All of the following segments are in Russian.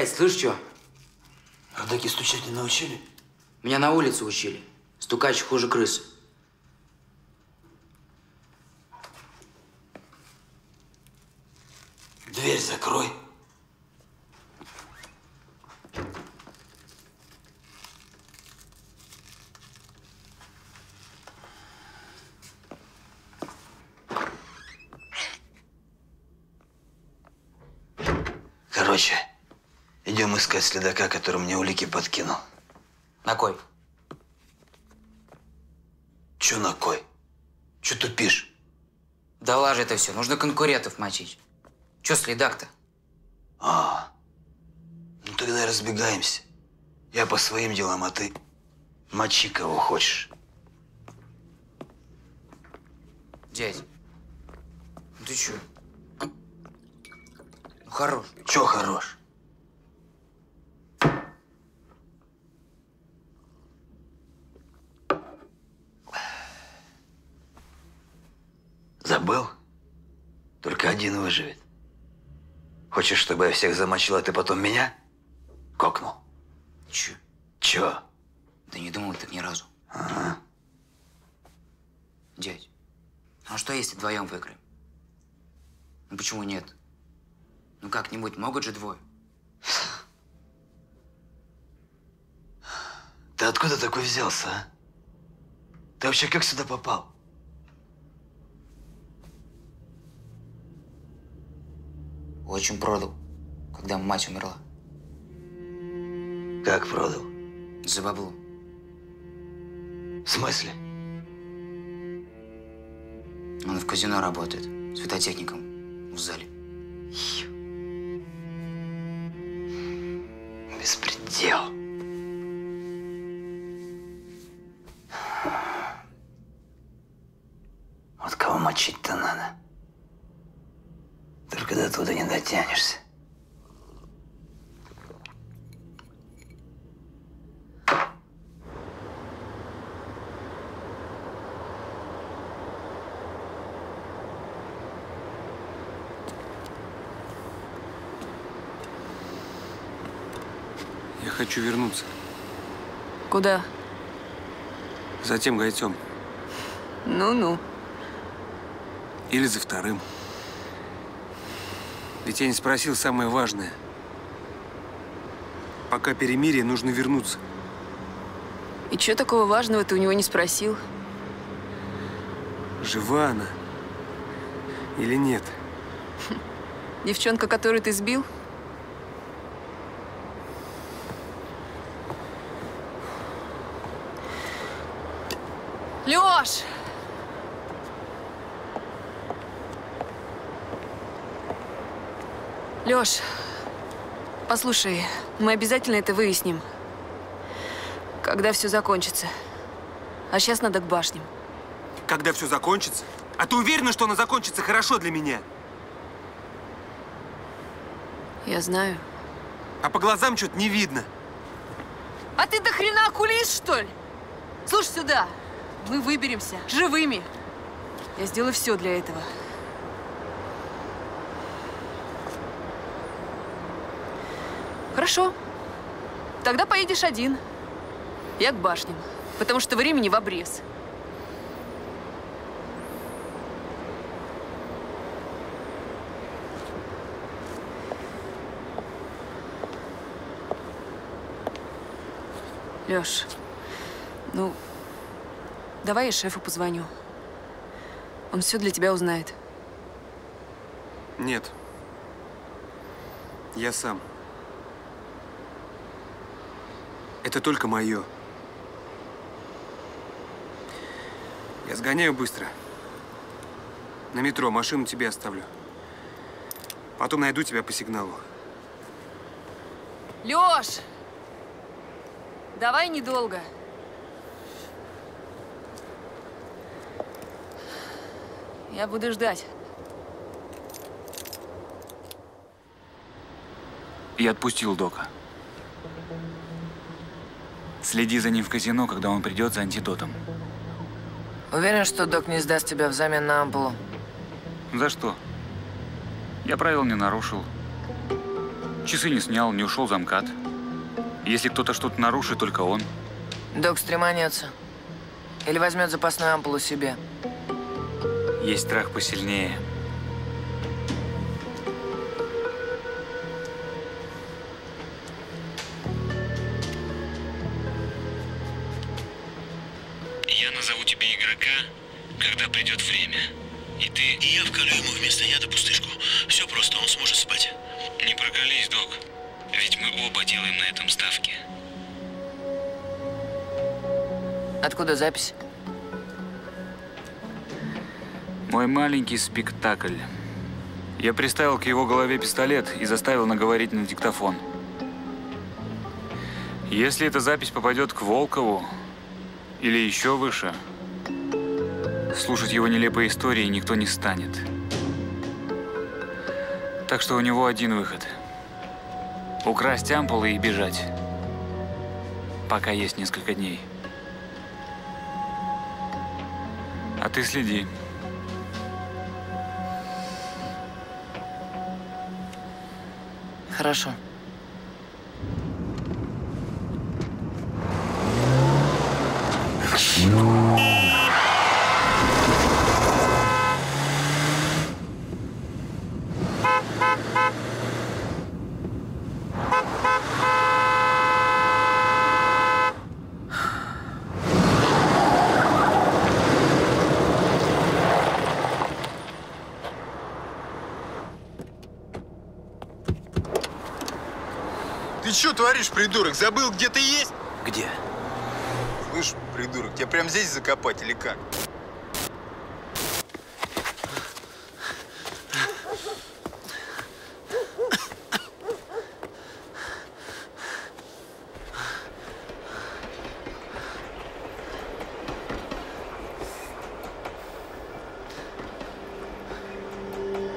Дядь, слышь, что? Родаки стучать не научили? Меня на улице учили. Стукач хуже крысы. Дверь закрой. Короче, идем искать следака, который мне улики подкинул. На кой? Че на кой? Че тупишь? Да лажа это все. Нужно конкурентов мочить. Че следак-то? А, ну тогда разбегаемся. Я по своим делам, а ты мочи кого хочешь. Дядь. Ну ты че? Ну хорош. Че хорош? Забыл? Только один выживет. Хочешь, чтобы я всех замочил, а ты потом меня кокнул? Че? Чё? Да не думал так ни разу. Ага. Дядь, а что если вдвоем выиграем? Ну почему нет? Ну как-нибудь могут же двое. Ты откуда такой взялся, а? Ты вообще как сюда попал? Очень продал, когда мать умерла. Как продал? За бабло. В смысле? Он в казино работает. Светотехником в зале. Беспредел. Вот кого мочить-то надо. Только до туда не дотянешься. Я хочу вернуться. Куда? За тем гайцом. Ну-ну. Или за вторым. Ведь я не спросил самое важное. Пока перемирие, нужно вернуться. И что такого важного ты у него не спросил? Жива она или нет? Девчонка, которую ты сбил? Лёш! Лёш, послушай, мы обязательно это выясним. Когда все закончится. А сейчас надо к башням. Когда все закончится? А ты уверена, что оно закончится хорошо для меня? Я знаю. А по глазам что-то не видно. А ты до хрена окулист, что ли? Слушай сюда. Мы выберемся живыми. Я сделаю все для этого. Хорошо. Тогда поедешь один. Я к башням. Потому что времени в обрез. Лёш, ну, давай я шефу позвоню. Он все для тебя узнает. Нет. Я сам. Это только мое. Я сгоняю быстро. На метро машину тебе оставлю. Потом найду тебя по сигналу. Лёш! Давай недолго. Я буду ждать. Я отпустил Дока. Следи за ним в казино, когда он придет за антидотом. Уверен, что док не сдаст тебя взамен на ампулу? За что? Я правил не нарушил. Часы не снял, не ушел за МКАД. Если кто-то что-то нарушит, только он. Док стреманется. Или возьмет запасную ампулу себе. Есть страх посильнее. Я назову тебе игрока, когда придет время. И ты... И я вколю ему вместо яда пустышку. Все просто, он сможет спать. Не прокались, док. Ведь мы оба делаем на этом ставки. Откуда запись? Мой маленький спектакль. Я приставил к его голове пистолет и заставил наговорить на диктофон. Если эта запись попадет к Волкову или еще выше, слушать его нелепые истории никто не станет. Так что у него один выход. Украсть ампулы и бежать. Пока есть несколько дней. А ты следи. Хорошо. Ты что творишь, придурок? Забыл, где ты есть? Где? Слышь, придурок, тебя прям здесь закопать или как?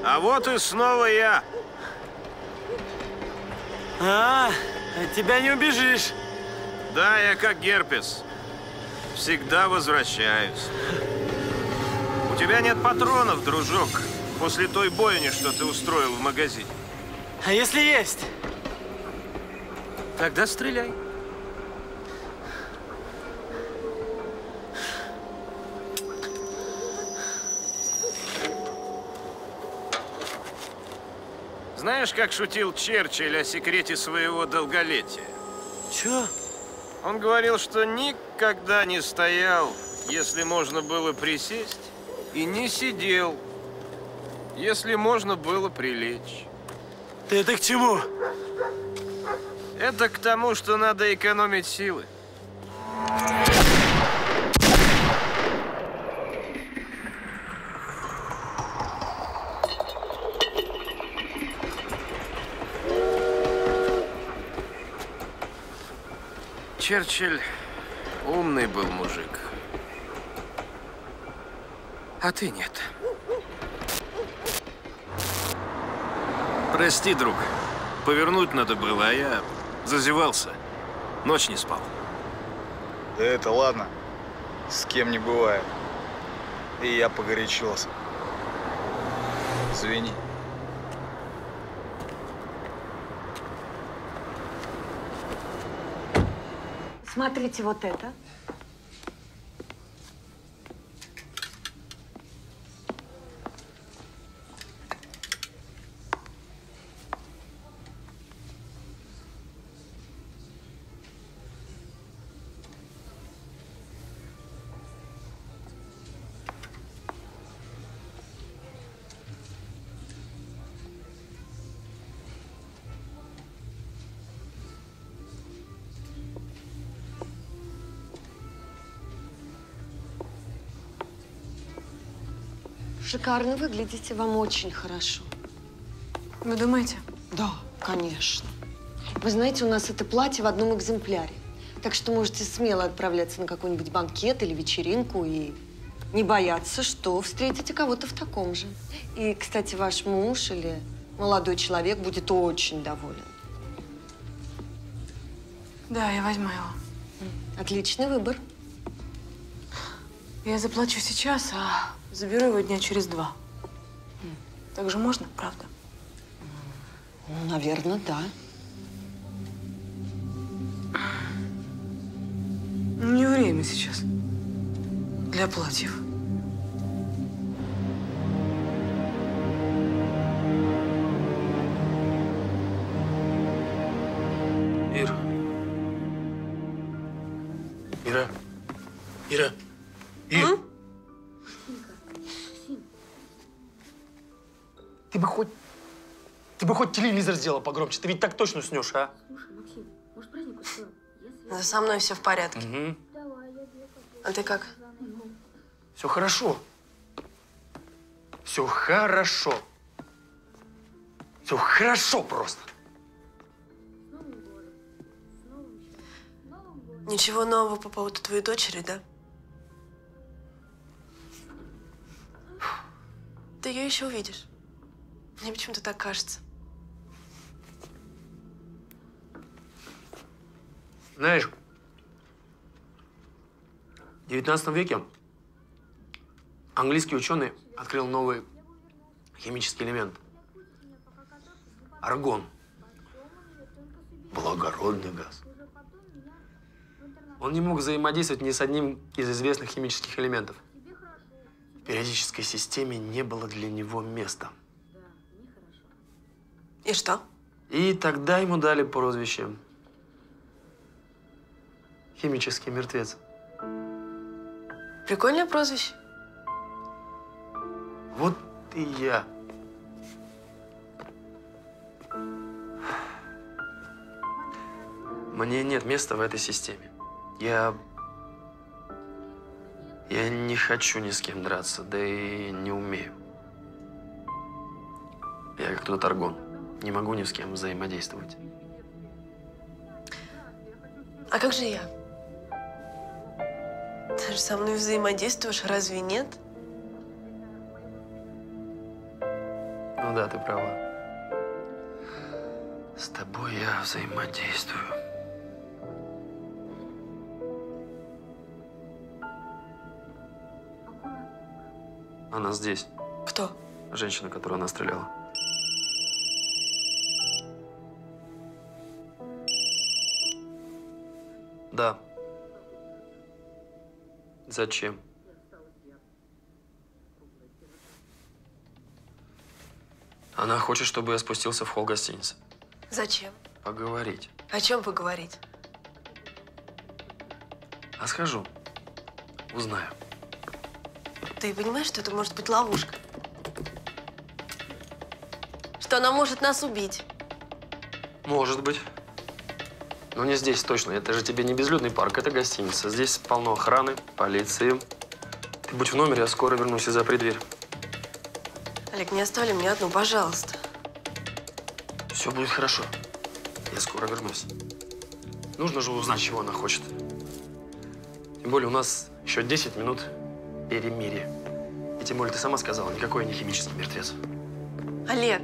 А вот и снова я. А, от тебя не убежишь. Да, я как герпес. Всегда возвращаюсь. У тебя нет патронов, дружок, после той бойни, что ты устроил в магазине. А если есть? Тогда стреляй. Знаешь, как шутил Черчилль о секрете своего долголетия? Чё? Он говорил, что никогда не стоял, если можно было присесть, и не сидел, если можно было прилечь. Ты это к чему? Это к тому, что надо экономить силы. Черчилль умный был мужик. А ты нет. Прости, друг. Повернуть надо было, а я зазевался. Ночь не спал. Да это ладно. С кем не бывает. И я погорячился. Извини. Смотрите вот это. Шикарно выглядите, вам очень хорошо. Вы думаете? Да, конечно. Вы знаете, у нас это платье в одном экземпляре. Так что можете смело отправляться на какой-нибудь банкет или вечеринку и не бояться, что встретите кого-то в таком же. И, кстати, ваш муж или молодой человек будет очень доволен. Да, я возьму его. Отличный выбор. Я заплачу сейчас, а заберу его дня через два. Так же можно, правда? Ну, наверное, да. Не время сейчас для платьев. Телевизор сделал погромче. Ты ведь так точно уснешь, а? Да со мной все в порядке. Угу. А ты как? Все хорошо. Все хорошо. Все хорошо просто. Ничего нового по поводу твоей дочери, да? Ты ее еще увидишь. Мне почему-то так кажется. Знаешь, в 19 веке английский ученый открыл новый химический элемент. Аргон. Благородный газ. Он не мог взаимодействовать ни с одним из известных химических элементов. В периодической системе не было для него места. И что? И тогда ему дали прозвище «Химический мертвец». Прикольное прозвище. Вот и я. Мне нет места в этой системе. Я... Я не хочу ни с кем драться, да и не умею. Я как тот аргон. Не могу ни с кем взаимодействовать. А как же я? Ты же со мной взаимодействуешь, разве нет? Ну да, ты права. С тобой я взаимодействую. Она здесь. Кто? Женщина, которую она стреляла. Да. Зачем? Она хочет, чтобы я спустился в холл гостиницы. Зачем? Поговорить. О чем поговорить? А схожу. Узнаю. Ты понимаешь, что это может быть ловушка? Что она может нас убить? Может быть. Но не здесь точно. Это же тебе не безлюдный парк, это гостиница. Здесь полно охраны, полиции. Ты будь в номере, я скоро вернусь и запри дверь. Олег, не оставили меня одну, пожалуйста. Все будет хорошо. Я скоро вернусь. Нужно же узнать, чего она хочет. Тем более у нас еще 10 минут перемирия. И тем более ты сама сказала, никакой я не химический мертвец. Олег,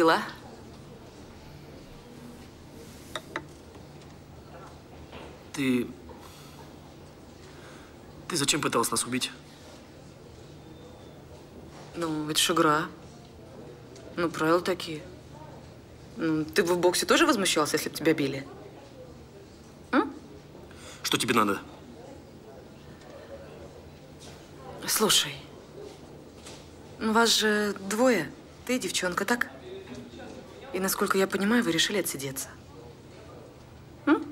дела? Ты... Ты зачем пыталась нас убить? Ну, это ж игра. Ну, правила такие. Ну, ты бы в боксе тоже возмущался, если бы тебя били? Что тебе надо? Слушай, ну вас же двое. Ты девчонка, так? И, насколько я понимаю, вы решили отсидеться. М?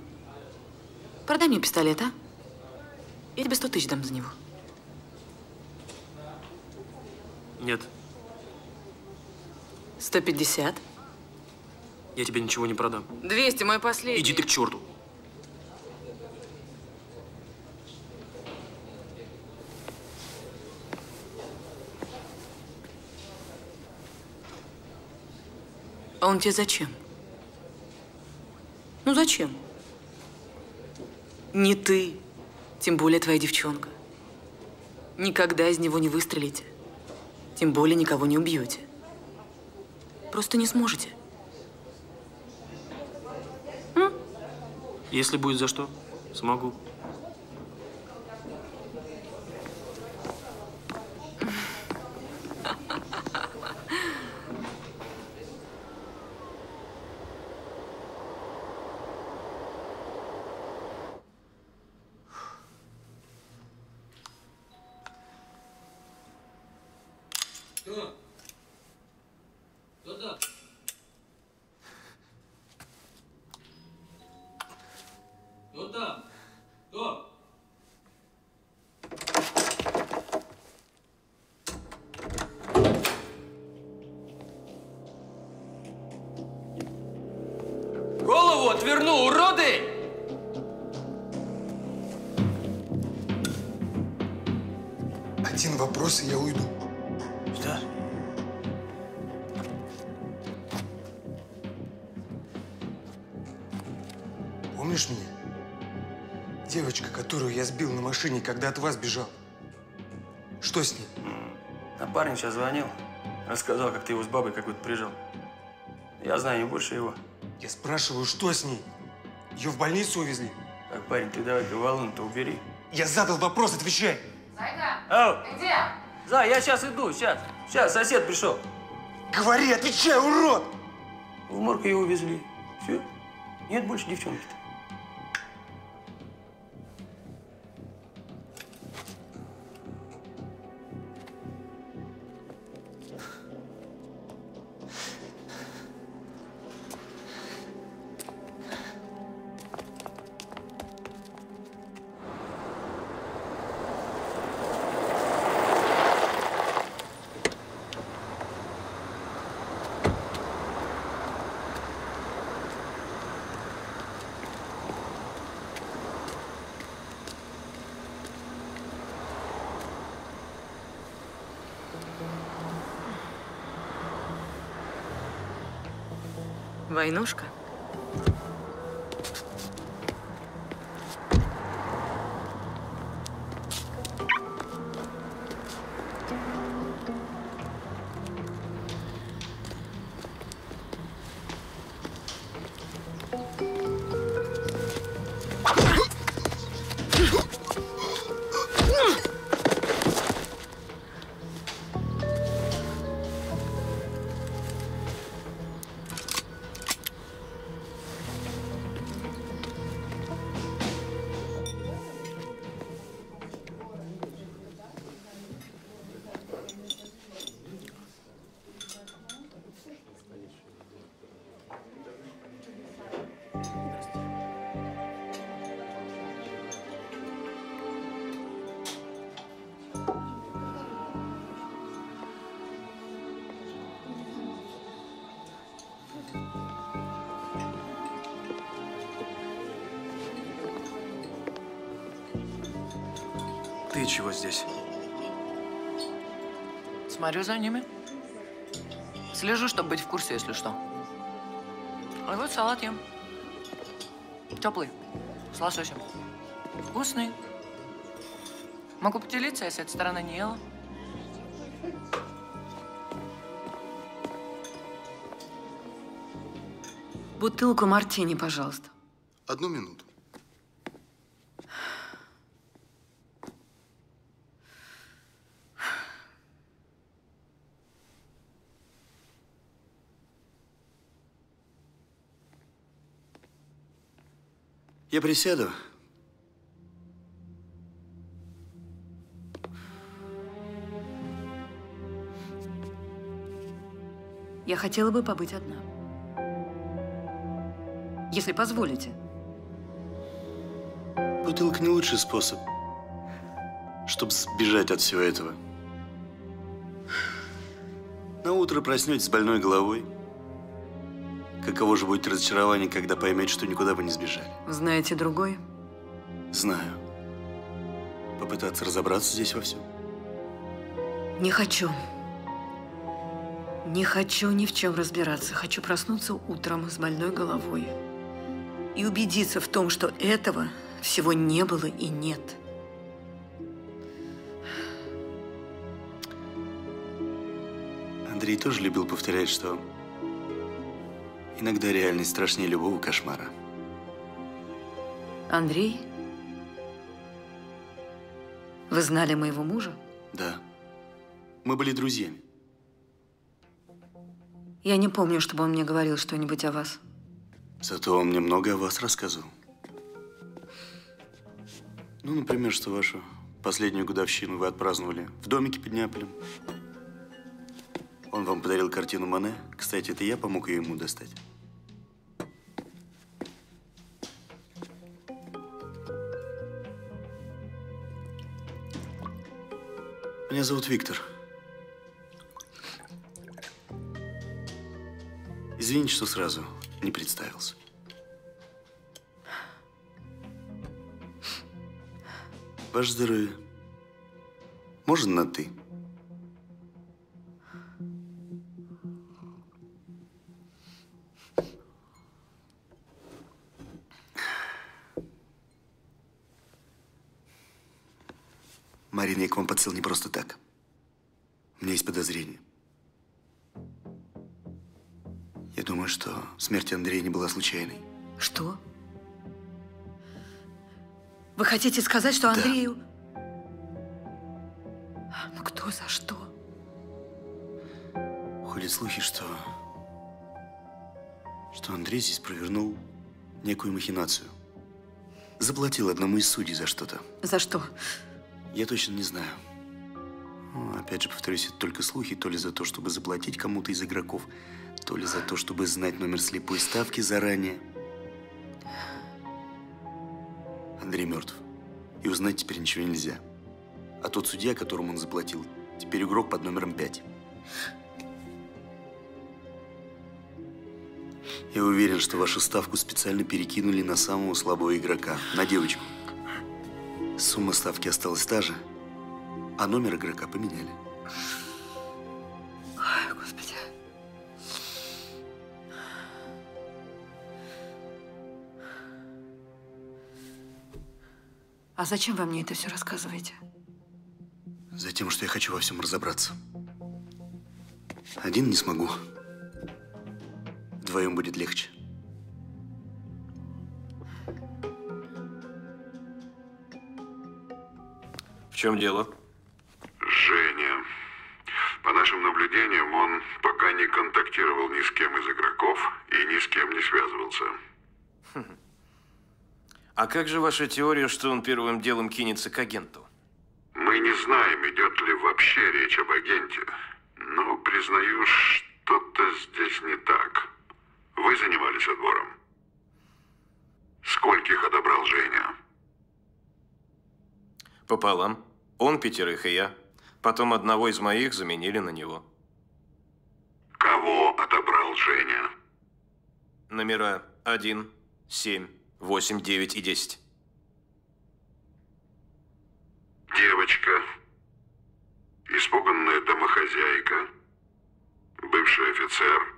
Продай мне пистолет, а? Я тебе сто тысяч дам за него. Нет, 150. я тебе ничего не продам. 200, мой последний. Иди ты к черту. А он тебе зачем? Ну зачем? Не ты, тем более твоя девчонка. Никогда из него не выстрелите. Тем более никого не убьете. Просто не сможете. Если будет за что, смогу. Голову отверну, уроды! Один вопрос, и я уйду. Что? Помнишь меня? Девочка, которую я сбил на машине, когда от вас бежал. Что с ней? Напарник сейчас звонил. Рассказал, как ты его с бабой какой-то прижал. Я знаю не больше его. Я спрашиваю, что с ней? Ее в больницу увезли? Так, парень, ты давай-ка валун-то убери. Я задал вопрос, отвечай. Зайка, Ау! ты где? Зай, я сейчас иду, сейчас. Сейчас, сосед пришел. Говори, отвечай, урод! В морг ее увезли. Все. Нет больше девчонки-то. Войнушка? Чего здесь? Смотрю за ними. Слежу, чтобы быть в курсе, если что. А вот салат ем. Теплый. С лососем. Вкусный. Могу поделиться, я с этой стороны не ела. Бутылку мартини, пожалуйста. Одну минуту. Я присяду. Я хотела бы побыть одна. Если позволите. Бутылка не лучший способ, чтобы сбежать от всего этого. На утро проснетесь с больной головой. Каково же будет разочарование, когда поймете, что никуда вы не сбежали? Знаете другой? Знаю. Попытаться разобраться здесь во всем. Не хочу. Не хочу ни в чем разбираться. Хочу проснуться утром с больной головой. И убедиться в том, что этого всего не было и нет. Андрей тоже любил повторять, что иногда реальность страшнее любого кошмара. Андрей? Вы знали моего мужа? Да. Мы были друзьями. Я не помню, чтобы он мне говорил что-нибудь о вас. Зато он мне много о вас рассказывал. Ну, например, что вашу последнюю годовщину вы отпраздновали в домике под Неаполем. Он вам подарил картину Мане. Кстати, это я помог ее ему достать. Меня зовут Виктор. Извините, что сразу не представился. Ваше здоровье. Можно на «ты»? Марина, я к вам подсел не просто так. У меня есть подозрение. Я думаю, что смерть Андрея не была случайной. Что? Вы хотите сказать, что Андрею... Ну кто за что? Ходят слухи, что... Что Андрей здесь провернул некую махинацию. Заплатил одному из судей за что-то. За что? Я точно не знаю. Ну, опять же, повторюсь, это только слухи, то ли за то, чтобы заплатить кому-то из игроков, то ли за то, чтобы знать номер слепой ставки заранее. Андрей мертв. И узнать теперь ничего нельзя. А тот судья, которому он заплатил, теперь игрок под номером 5. Я уверен, что вашу ставку специально перекинули на самого слабого игрока, на девочку. Сумма ставки осталась та же, а номер игрока поменяли. Ой, Господи. А зачем вы мне это все рассказываете? Затем, что я хочу во всем разобраться. Один не смогу. Вдвоем будет легче. Чем дело? Женя. По нашим наблюдениям, он пока не контактировал ни с кем из игроков и ни с кем не связывался. А как же ваша теория, что он первым делом кинется к агенту? Мы не знаем, идет ли вообще речь об агенте. Но, признаю, что-то здесь не так. Вы занимались отбором? Скольких отобрал Женя? Пополам. Он пятерых и я. Потом одного из моих заменили на него. Кого отобрал Женя? Номера 1, 7, 8, 9 и 10. Девочка. Испуганная домохозяйка. Бывший офицер.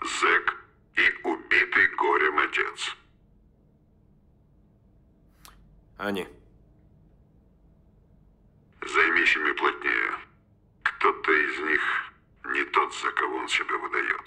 Зэк и убитый горем отец. Они. Займись ими плотнее. Кто-то из них не тот, за кого он себя выдает.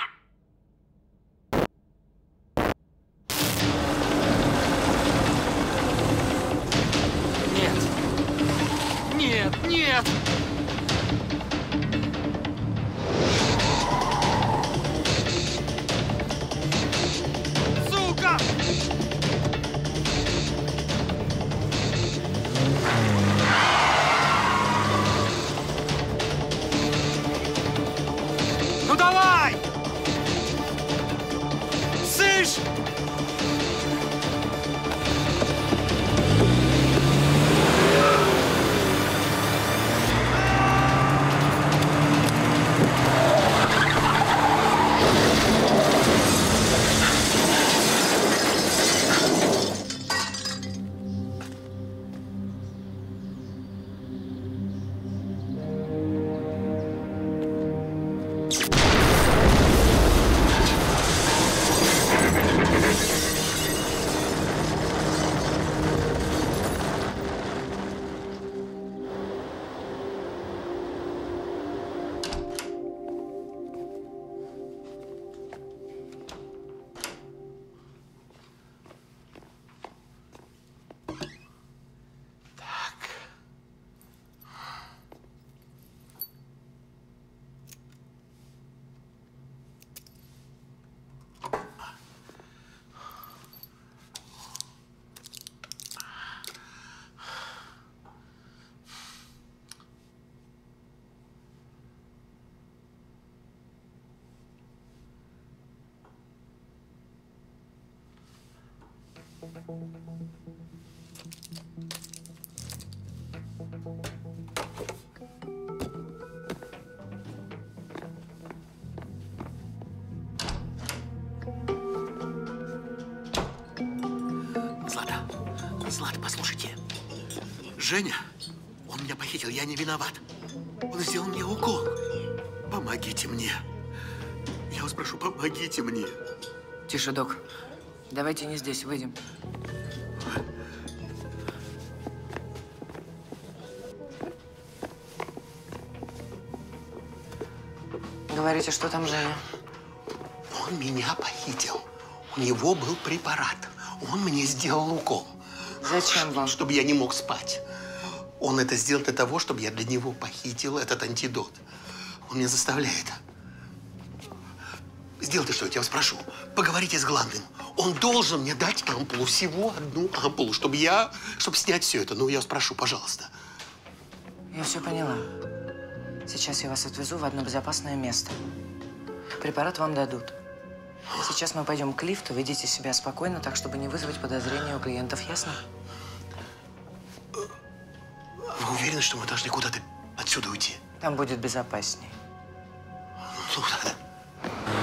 Злата, Злата, послушайте. Женя, он меня похитил, я не виноват. Он сделал мне укол. Помогите мне. Я вас прошу, помогите мне. Тише, док. Давайте не здесь, выйдем. Говорите, что там Женя? Он меня похитил. У него был препарат. Он мне сделал укол. Зачем вам? Чтобы я не мог спать. Он это сделал для того, чтобы я для него похитил этот антидот. Он меня заставляет. Сделайте что-нибудь, я вас прошу. Поговорите с главным. Он должен мне дать ампулу, всего одну ампулу, чтобы я, чтобы снять все это. Ну, я вас прошу, пожалуйста. Я все поняла. Сейчас я вас отвезу в одно безопасное место. Препарат вам дадут. Сейчас мы пойдем к лифту, ведите себя спокойно, так, чтобы не вызвать подозрения у клиентов, ясно? Вы уверены, что мы должны куда-то отсюда уйти? Там будет безопасней. Ну, да.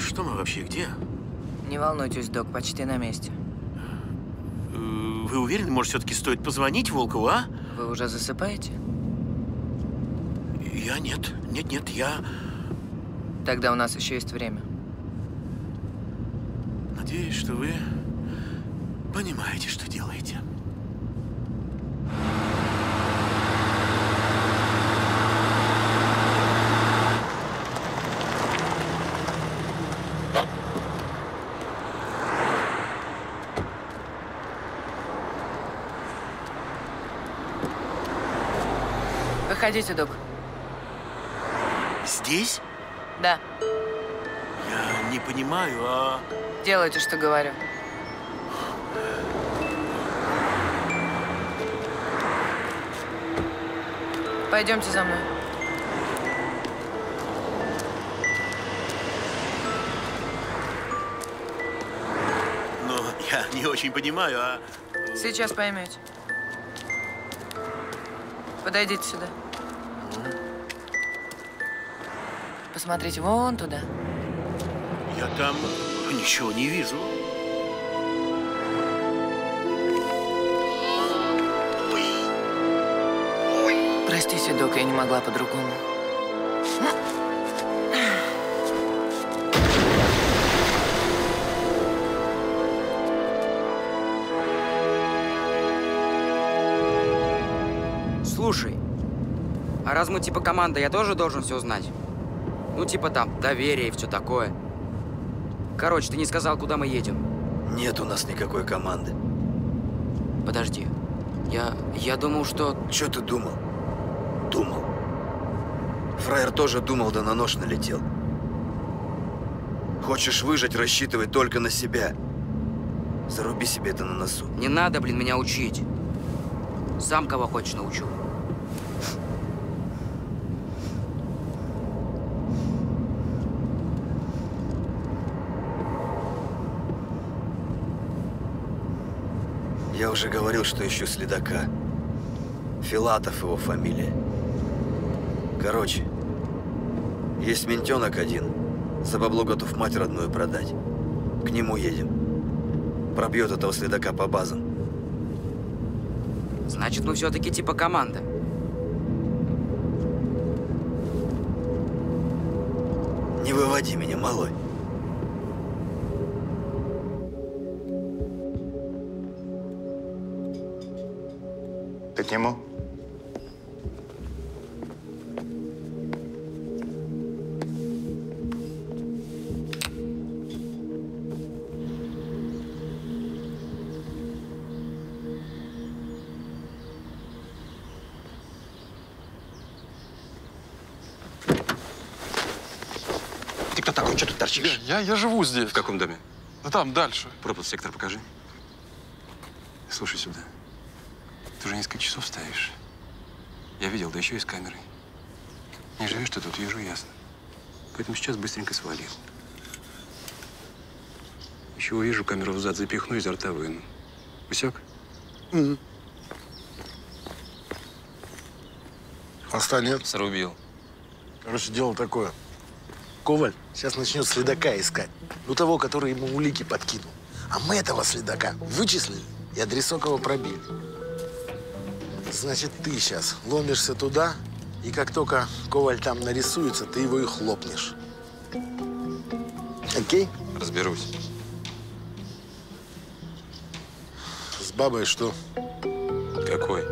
Что мы вообще, где? Не волнуйтесь, док, почти на месте. Вы уверены, может, все-таки стоит позвонить Волкову, а? Вы уже засыпаете? Я нет. Нет, нет, я... Тогда у нас еще есть время. Надеюсь, что вы понимаете, что делаете. Проходите, док. Здесь? Да. Я не понимаю, а… Делайте, что говорю. Пойдемте за мной. Ну, я не очень понимаю, а… Сейчас поймете. Подойдите сюда. Посмотрите вон туда. Я там ничего не вижу. Простите, док, я не могла по-другому. Слушай, а раз мы типа команда, я тоже должен все знать? Ну, типа там, доверие и все такое. Короче, ты не сказал, куда мы едем. Нет у нас никакой команды. Подожди. Я... я думал, что... Что ты думал? Думал. Фраер тоже думал, да на нож налетел. Хочешь выжить, рассчитывай только на себя. Заруби себе это на носу. Не надо, блин, меня учить. Сам кого хочешь научу. Я уже говорил, что ищу следака. Филатов его фамилия. Короче, есть ментенок один. За бабло готов мать родную продать. К нему едем. Пробьет этого следака по базам. Значит, мы все-таки типа команда. Не выводи меня, малой. К нему? Ты кто такой? Что тут торчишь? Я, я живу здесь. В каком доме? Да там, дальше. Пропуск сектор покажи. Слушай сюда. Ты уже несколько часов стоишь. Я видел, да еще и с камерой. Не живешь ты тут, вижу ясно. Поэтому сейчас быстренько свалил. Еще увижу, камеру в зад запихну, изо рта выну. Усек? Моста нет? Срубил. Короче, дело такое. Коваль сейчас начнет следака искать. Ну, того, который ему улики подкинул. А мы этого следака вычислили и адресок его пробили. Значит, ты сейчас ломишься туда, и как только Коваль там нарисуется, ты его и хлопнешь. Окей? Разберусь. С бабой что? Какой?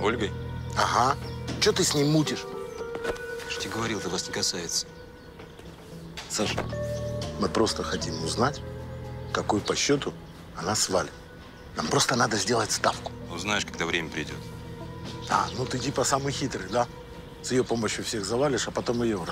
Ольгой? Ага. Че ты с ним мутишь? Я же тебе говорил, это вас не касается. Саша, мы просто хотим узнать, какой по счету она свалит. Нам просто надо сделать ставку. Узнаешь, когда время придет. А, ну ты типа самый хитрый, да? С ее помощью всех завалишь, а потом ее в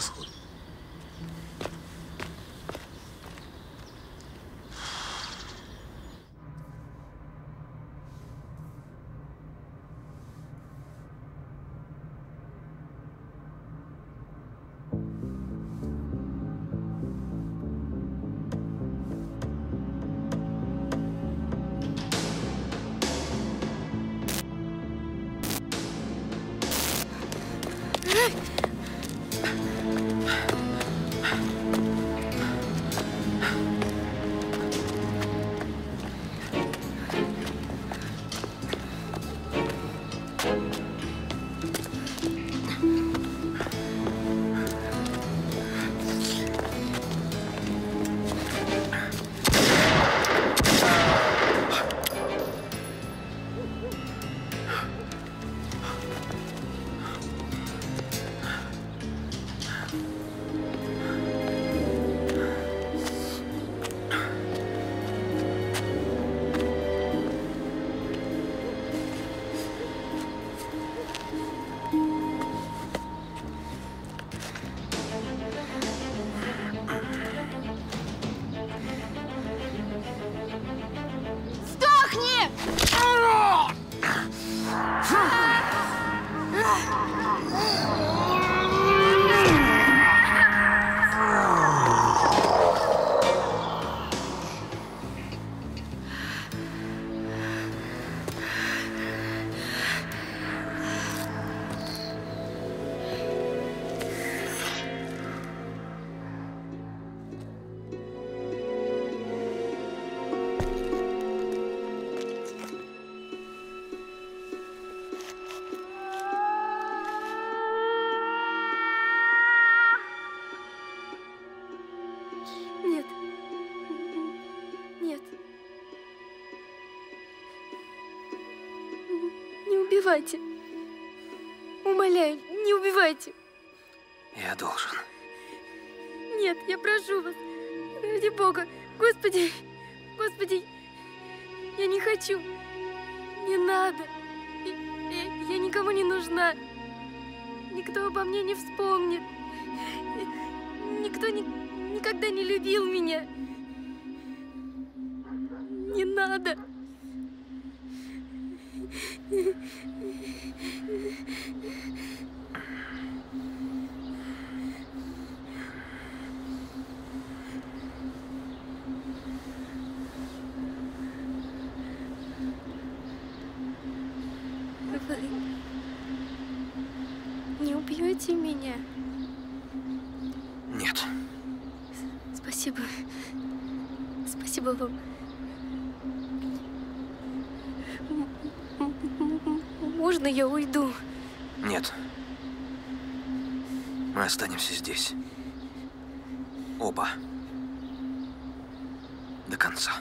убивайте. Умоляю, не убивайте. Я должен. Нет, я прошу вас. Ради Бога. Господи, Господи, я не хочу. Не надо. Я, я- никому не нужна. Никто обо мне не вспомнит. Никто ни- никогда не любил меня. Не надо. Вы не убьете меня? Нет. Спасибо. Спасибо вам. М- м- м- Можно я уйду? Нет. Мы останемся здесь. Оба. До конца.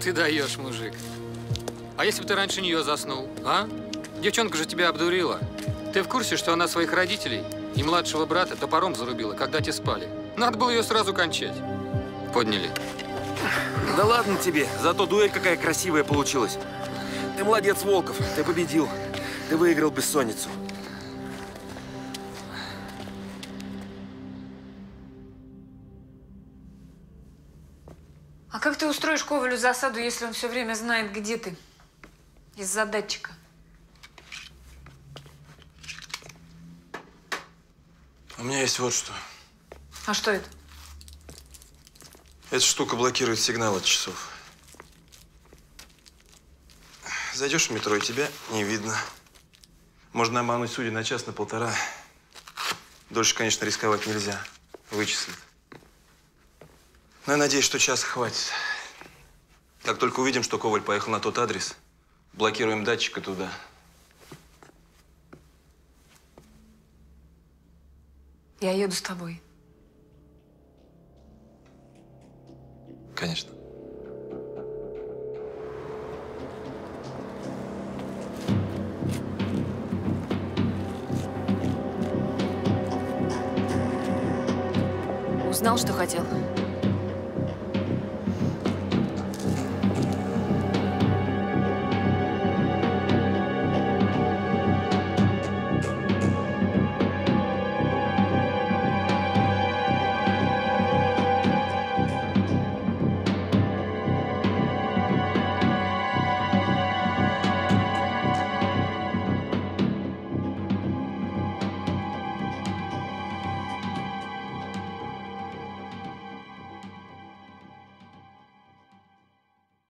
Ты даешь, мужик. А если бы ты раньше нее заснул, а? Девчонка же тебя обдурила. Ты в курсе, что она своих родителей и младшего брата топором зарубила, когда те спали? Надо было ее сразу кончать. Подняли. Да ладно тебе, зато дуэль какая красивая получилась. Ты молодец, Волков, ты победил. Ты выиграл бессонницу. Устроишь Ковалю засаду, если он все время знает, где ты? Из-за датчика. У меня есть вот что. А что это? Эта штука блокирует сигнал от часов. Зайдешь в метро, и тебя не видно. Можно обмануть судей на час, на полтора. Дольше, конечно, рисковать нельзя. Вычислят. Но я надеюсь, что час хватит. Как только увидим, что Коваль поехал на тот адрес, блокируем датчик и туда. Я еду с тобой. Конечно. Узнал, что хотел?